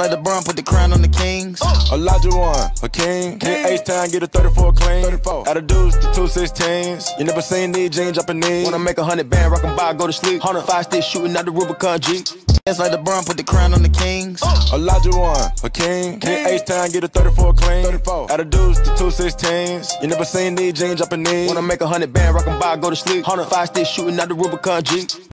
Like LeBron put the crown on the Kings. Oh. Elijah one, a king. Hit H time, get a 34 clean. 34. Out of dudes to 216s. You never seen these jeans up dropping knees. Wanna make a hundred band, rockin' by go to sleep. Hundred five stick shooting out the Rubicon G. It's like LeBron put the crown on the Kings. Oh. Elijah one, a king. Hit H time, get a 34 clean. 34. Out of dudes to 216s. You never seen these jeans up dropping knees. Wanna make a hundred band, rockin' by go to sleep. Hundred five stick shooting out the Rubicon G.